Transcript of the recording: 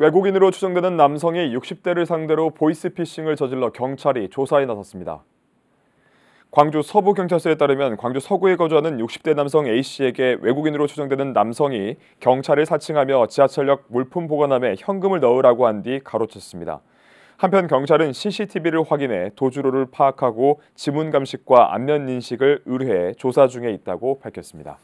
외국인으로 추정되는 남성이 60대를 상대로 보이스피싱을 저질러 경찰이 조사에 나섰습니다. 광주 서부경찰서에 따르면 광주 서구에 거주하는 60대 남성 A씨에게 외국인으로 추정되는 남성이 경찰을 사칭하며 지하철역 물품 보관함에 현금을 넣으라고 한 뒤 가로챘습니다. 한편 경찰은 CCTV를 확인해 도주로를 파악하고 지문 감식과 안면 인식을 의뢰해 조사 중에 있다고 밝혔습니다.